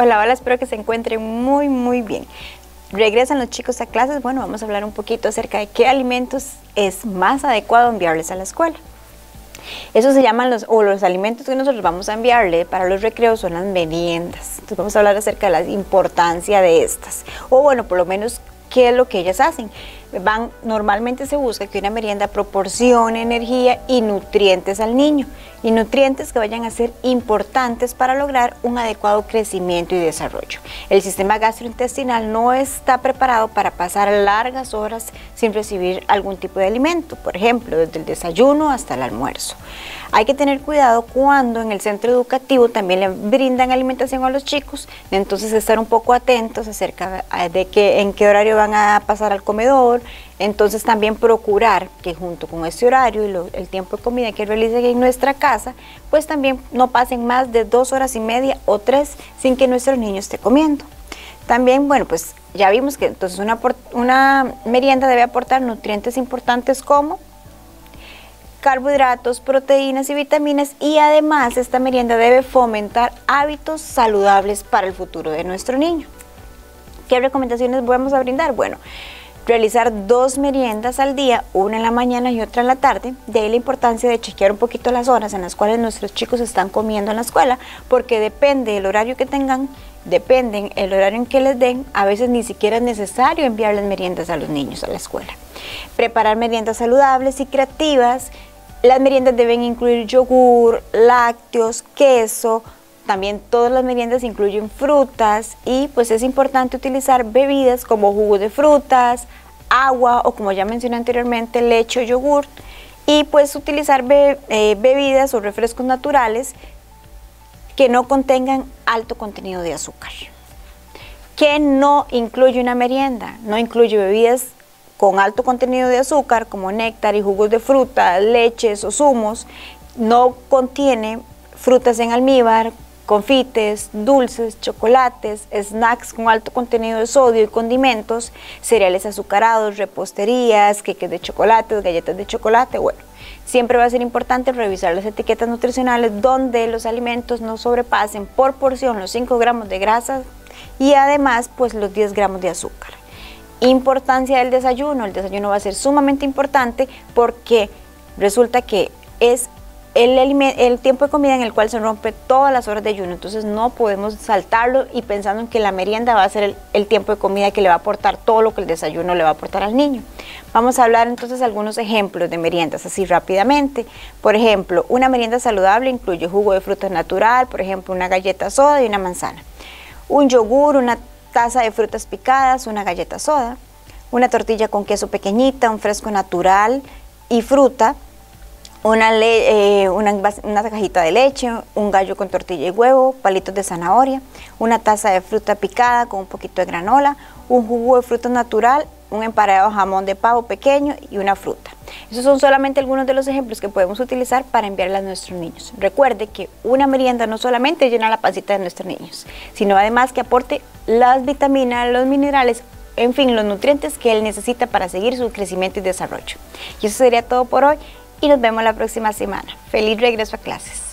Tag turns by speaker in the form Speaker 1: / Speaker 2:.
Speaker 1: Hola, hola, espero que se encuentren muy, muy bien. Regresan los chicos a clases, bueno, vamos a hablar un poquito acerca de qué alimentos es más adecuado enviarles a la escuela. Eso se llaman los, o los alimentos que nosotros vamos a enviarle para los recreos son las meriendas. Entonces vamos a hablar acerca de la importancia de estas. O bueno, por lo menos qué es lo que ellas hacen. Van, normalmente se busca que una merienda proporcione energía y nutrientes al niño, y nutrientes que vayan a ser importantes para lograr un adecuado crecimiento y desarrollo. El sistema gastrointestinal no está preparado para pasar largas horas sin recibir algún tipo de alimento, por ejemplo, desde el desayuno hasta el almuerzo. Hay que tener cuidado cuando en el centro educativo también le brindan alimentación a los chicos, entonces estar un poco atentos acerca de que, en qué horario van a pasar al comedor, entonces también procurar que junto con este horario y el tiempo de comida que realicen en nuestra casa, pues también no pasen más de dos horas y media o tres sin que nuestro niño esté comiendo. También, bueno, pues ya vimos que entonces una, merienda debe aportar nutrientes importantes como carbohidratos, proteínas y vitaminas y además esta merienda debe fomentar hábitos saludables para el futuro de nuestro niño. ¿Qué recomendaciones vamos a brindar? Bueno, realizar dos meriendas al día, una en la mañana y otra en la tarde. De ahí la importancia de chequear un poquito las horas en las cuales nuestros chicos están comiendo en la escuela, porque depende del horario que tengan, depende el horario en que les den, a veces ni siquiera es necesario enviarles meriendas a los niños a la escuela. Preparar meriendas saludables y creativas las meriendas deben incluir yogur, lácteos, queso, también todas las meriendas incluyen frutas y pues es importante utilizar bebidas como jugo de frutas, agua o como ya mencioné anteriormente, leche o yogur y pues utilizar eh, bebidas o refrescos naturales que no contengan alto contenido de azúcar. ¿Qué no incluye una merienda? No incluye bebidas con alto contenido de azúcar como néctar y jugos de fruta, leches o zumos, no contiene frutas en almíbar, confites, dulces, chocolates, snacks con alto contenido de sodio y condimentos, cereales azucarados, reposterías, queques de chocolate, galletas de chocolate, bueno. Siempre va a ser importante revisar las etiquetas nutricionales donde los alimentos no sobrepasen por porción los 5 gramos de grasa y además pues los 10 gramos de azúcar. Importancia del desayuno. El desayuno va a ser sumamente importante porque resulta que es el, tiempo de comida en el cual se rompe todas las horas de ayuno. Entonces no podemos saltarlo y pensando en que la merienda va a ser el, el, tiempo de comida que le va a aportar todo lo que el desayuno le va a aportar al niño. Vamos a hablar entonces algunos ejemplos de meriendas así rápidamente. Por ejemplo, una merienda saludable incluye jugo de fruta natural, por ejemplo, una galleta soda y una manzana. Un yogur, una taza de frutas picadas, una galleta soda, una tortilla con queso pequeñita, un fresco natural y fruta, una, eh, una, cajita de leche, un gallo con tortilla y huevo, palitos de zanahoria, una taza de fruta picada con un poquito de granola, un jugo de fruta natural, un emparedado jamón de pavo pequeño y una fruta. Esos son solamente algunos de los ejemplos que podemos utilizar para enviarle a nuestros niños. Recuerde que una merienda no solamente llena la pancita de nuestros niños, sino además que aporte las vitaminas, los minerales, en fin, los nutrientes que él necesita para seguir su crecimiento y desarrollo. Y eso sería todo por hoy y nos vemos la próxima semana. Feliz regreso a clases.